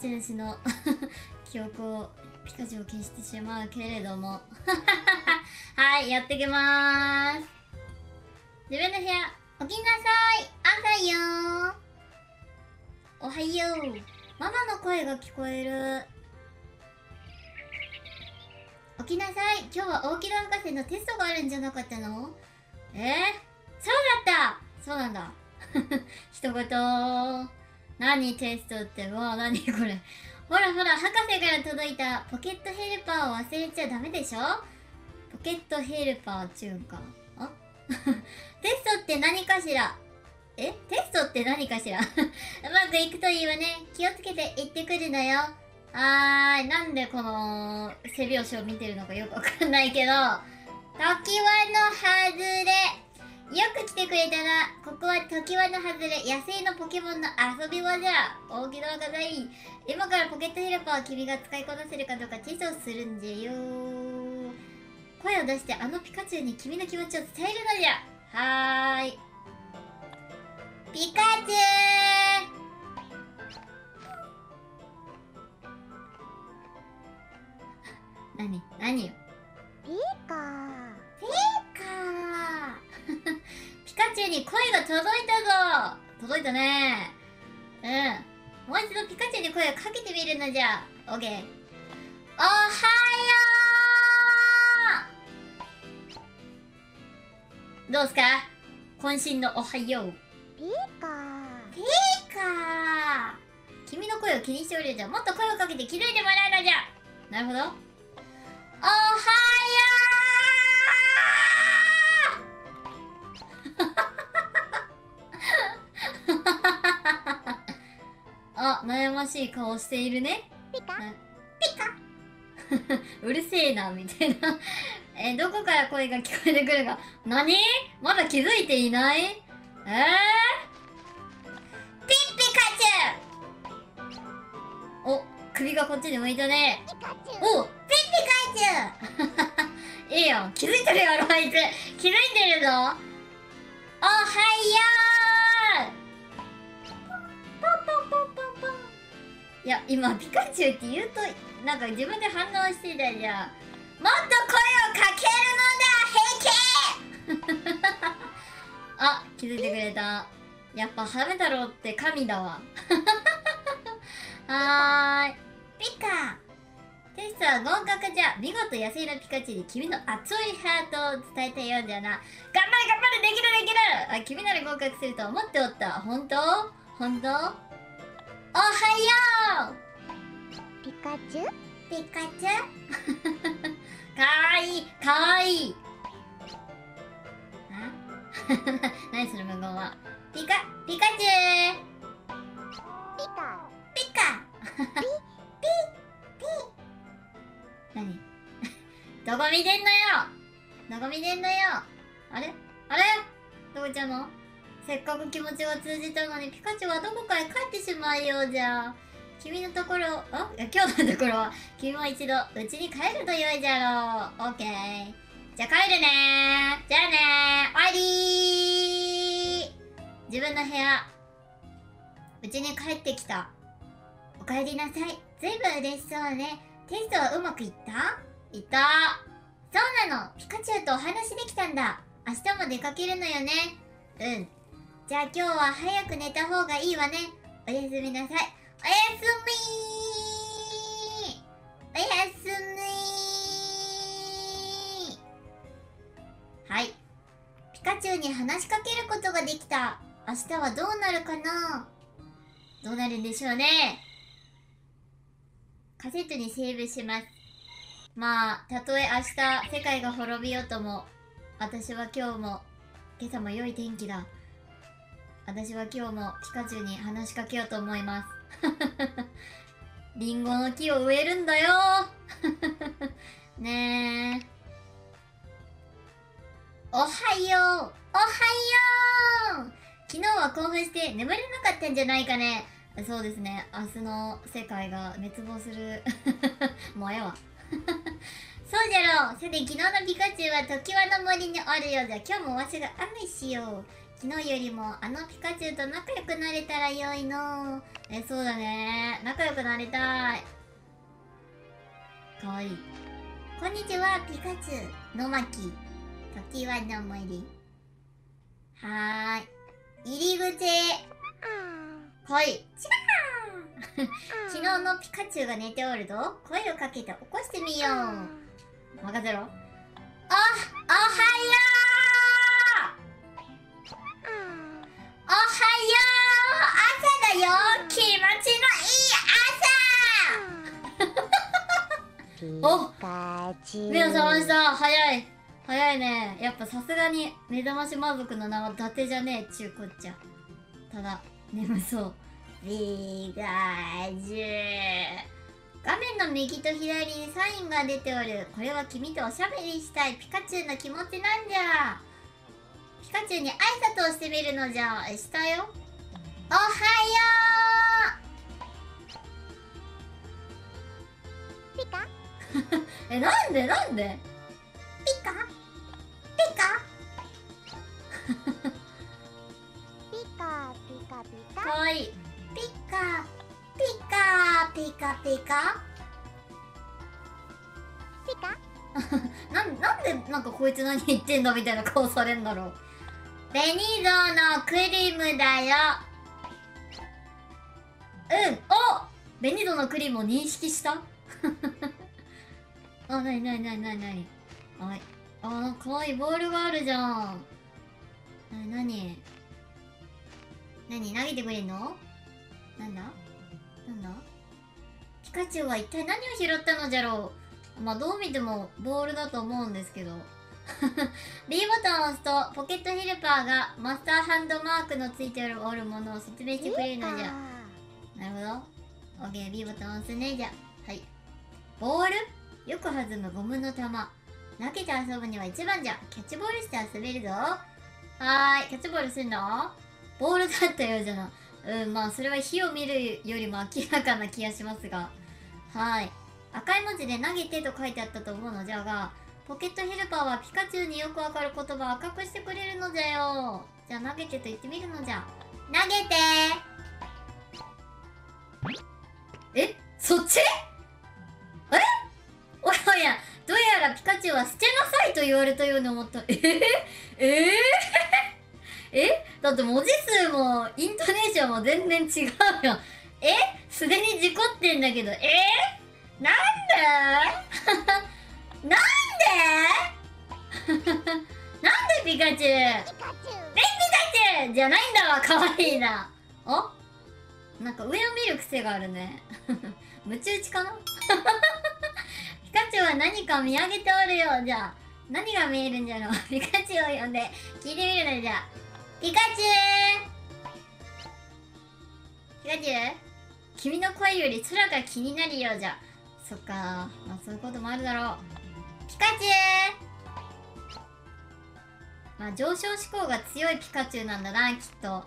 私の 記憶をピカチュウを消してしまうけれども。はいやってきまーす。自分の部屋起きなさい。朝よ。おはよう。ママの声が聞こえる。起きなさい。今日は大木戸博士のテストがあるんじゃなかったの？えー、そうだった。そうなんだ。一言。何テストってもう何これ。ほらほら博士から届いたポケットヘルパーを忘れちゃダメでしょ？ポケットヘルパーちゅうんかあ？テストって何かしら？え？テストって何かしら？うまくいくといいわね。気をつけて行ってくるのよ。はーい。なんでこの背拍子を見てるのかよくわかんないけど時はの外れ。よく来てくれたな。ここは時はの外れ野生のポケモンの遊び場じゃ。大きながざい。今からポケットヘルパーを君が使いこなせるかどうかテストをするんじゃよ。声を出してあのピカチュウに君の気持ちを伝えるのじゃ。はーい。ピカ届いたぞ。届いたね。うん。もう一度ピカチュウに声をかけてみるのじゃ。オッケー。おはよう。どうすか？渾身のおはよう。ピカピカ君の声を気にしておるじゃ。もっと声をかけて気づいてもらうのじゃ。なるほど。おはよう悩ましい顔しているね。ピカ？うるせえなみたいな。えどこから声が聞こえてくるか。何？まだ気づいていない？えー、ピッピカチュウ！お首がこっちに向いたね。おピッピカチュウ！いいよ。気づいてるよあいつ気づいてるぞ。おはよういや今ピカチュウって言うとなんか自分で反応してたじゃんもっと声をかけるのだ平気！あ気づいてくれた。やっぱハメ太郎って神だわ。はーい。ピカ。テストは合格じゃ。見事野生のピカチュウに君の熱いハートを伝えたようだな。頑張れ頑張れできるできる！あ君なら合格すると思っておった。本当？本当？おはよう。ピカチュウ？ピカチュウ？かわいいかわいい。あ？何その無言は？ピカピカチュウ。ピカ。ピカ。ピピピ。何？どこ見てんのよ？どこ見てんのよ？あれ？あれ？どこ行っちゃうの？せっかく気持ちが通じたのにピカチュウはどこかへ帰ってしまうようじゃ。君のところあ今日のところは君も一度うちに帰ると良いじゃろ。うオッケー。じゃあ帰るね。じゃあね。おいり。ー自分の部屋うちに帰ってきた。おかえりなさい。ずいぶん嬉しそうね。テストはうまくいった？いった。そうなの。ピカチュウとお話できたんだ。明日も出かけるのよね。うん。じゃあ今日は早く寝た方がいいわね。おやすみなさい。おやすみおやすみはい。ピカチュウに話しかけることができた。明日はどうなるかな？どうなるんでしょうね。カセットにセーブします。まあたとえ明日世界が滅びようとも私は今日も今朝も良い天気だ。私は今日もピカチュウに話しかけようと思います。リンゴの木を植えるんだよ。ねえ。おはよう。おはよう。昨日は興奮して眠れなかったんじゃないかね。そうですね。明日の世界が滅亡する。もうええわ。そうじゃろう。さて昨日のピカチュウは時輪の森におるようじゃ今日もわしが案内しよう。昨日よりもあのピカチュウと仲良くなれたら良いの。えそうだね。仲良くなりたい。かわい。いこんにちはピカチュウのまき。時はの森。はーい。入り口。あはい。昨日のピカチュウが寝ておると声をかけて起こしてみよう。任せろ。あおはよあお目を覚ました早い。早いね。やっぱさすがに目覚まし魔族の名は伊達じゃねえちゅうこっちゃ。ただ眠そう。ピカチュ画面の右と左にサインが出ておる。これは君とおしゃべりしたい。ピカチュウの気持ちなんじゃ。ピカチュウに挨拶をしてみるのじゃ。したよ。おはえなんでなんで？ピカ？ピピカピカ ピカ？カかわいい。ピカピカピカピカ？ピカ？なんなんでなんかこいつ何言ってんだみたいな顔されんだろう。ベニゾのクリームだよ。うん。お！ベニゾのクリームを認識した？あなになになになになにはい。あなんかかわいいボールがあるじゃん。なになになに投げてくれんの？なんだ？なんだ？ピカチュウは一体何を拾ったのじゃろう。まあどう見てもボールだと思うんですけど。B ボタンを押すとポケットヘルパーがマスターハンドマークのついておるものを説明してくれるのじゃ。なるほど。OKB ボタン押すね。じゃはい。ボール？よく弾むゴムの玉。投げて遊ぶには一番じゃキャッチボールして遊べるぞ。はーい。キャッチボールすんの？ボールだったようじゃなうんまあそれは火を見るよりも明らかな気がしますが。はい。赤い文字で投げてと書いてあったと思うの。じゃがポケットヘルパーはピカチュウによくわかる言葉を赤くしてくれるのじゃよ。じゃあ投げてと言ってみるのじゃ。投げてえ？そっち？どうやらピカチュウは捨てなさいと言われたように思ったえー、えー、え？だって文字数もイントネーションも全然違うよ。え？すでに事故ってんだけど。え？ー、なんで なんで なんでピカチュウ？ピカチュウピカチュウじゃないんだわ。かわいいな。お？なんか上を見る癖があるね。ムチ打ちかな？チュウは何か見上げておるよじゃ。あ何が見えるんじゃろう。ピカチュウを呼んで。聞いてみるのじゃ。あピカチュウ。ピカチュウ？君の声より空が気になるようじゃ。そっか。まあそういうこともあるだろう。ピカチュウ。まあ上昇志向が強いピカチュウなんだなきっと。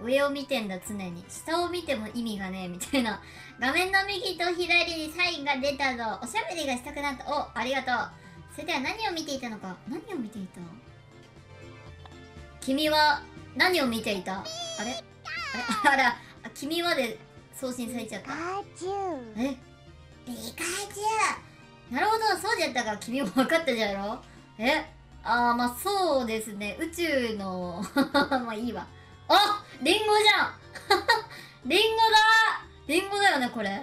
上を見てんだ常に。下を見ても意味がねえみたいな。画面の右と左にサインが出たぞ。おしゃべりがしたくなった。おありがとう。それでは何を見ていたのか。何を見ていた？君は何を見ていた？あれ？あれ？あらあ君まで送信されちゃっピたえ？ピカチュウなるほどそうじゃったか。君も分かったじゃろ？え？あーまあそうですね。宇宙の まあいいわ。あリンゴじゃん。リンゴだ。リンゴだよねこれ。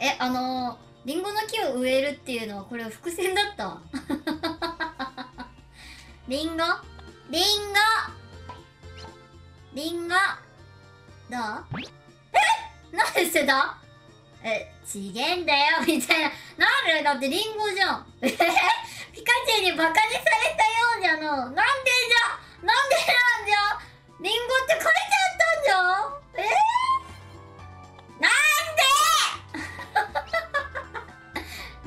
えあのー、リンゴの木を植えるっていうのはこれ伏線だった？リンゴ？リンゴ？リンゴ？どう？え？なんで捨てた？え、ちげんだよ、みたいな。なんで？だってリンゴじゃん。え？ピカチュウにバカにされたようじゃの。なんでじゃ？なんでなんじゃ？リンゴって書いてあったんじゃえー、なんで？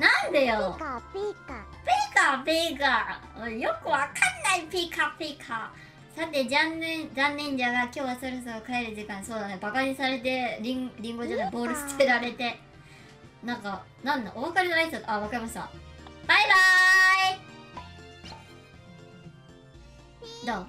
なんでよ？ピ。カピカピカピカよくわかんないピカピカさて残念残念じゃが今日はそろそろ帰る時間。そうだね。バカにされてリンリンゴじゃないボール捨てられて。なんかなんだ？お別れの挨拶？あわかりました。バイバーイ。ピどう？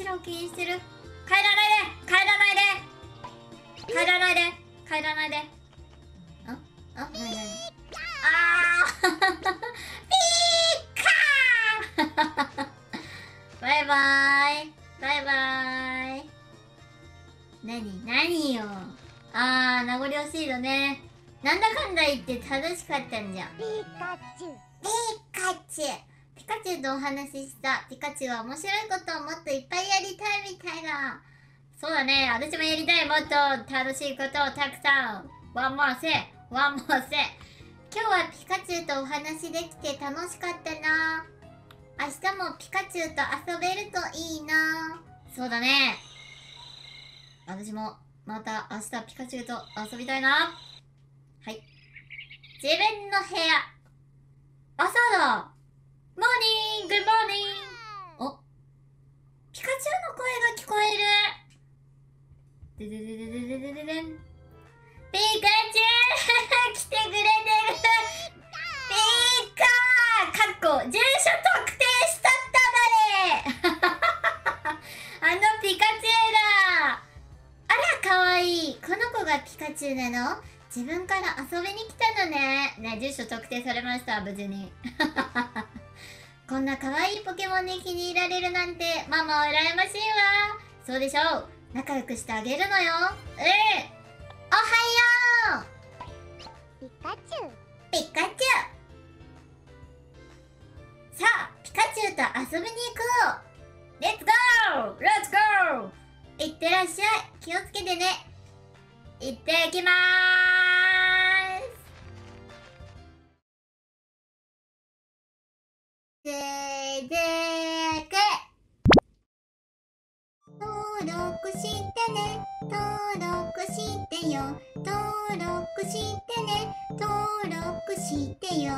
ちらを気にしてる。帰らないで。帰らないで。帰らないで。帰らないで。あ？あ？なになにあー。ピーカー。バイバイ。バイバイ。なになによ。あー名残惜しいのね。なんだかんだ言って楽しかったんじゃ。んピカチ。ュウピカチ。ュウピカチュウとお話しした。ピカチュウは面白いことをもっといっぱいやりたいみたいだそうだね。私もやりたい。もっと楽しいことをたくさん。ワンモアせ。ワンモアせ。今日はピカチュウとお話できて楽しかったな。明日もピカチュウと遊べるといいな。そうだね。私もまた明日ピカチュウと遊びたいな。はい。自分の部屋。朝だ。モーニングモーニングお。ピカチュウの声が聞こえる。ででででででででんピカチュウ来てくれてる。ピカかっこ住所特定したっただれあのピカチュウだあらかわい。いこの子がピカチュウなの？自分から遊びに来たのね。ね住所特定されました無事に。こんな可愛いポケモンに気に入られるなんてママは羨ましいわ。そうでしょう。仲良くしてあげるのよ。ええ。おはよピカチュウ。うピカチュウさあピカチュウと遊びに行こうレッツゴーレッツゴーいってらっしゃい。気をつけてね。行ってきまー登録してね。登録してよ。登録してね。登録してよ。